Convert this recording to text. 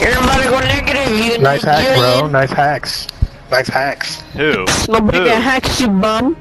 You're about to go negative, you Nice hacks, bro. Nice hacks. Nice hacks. Who? Nobody Who? can hack you, bum.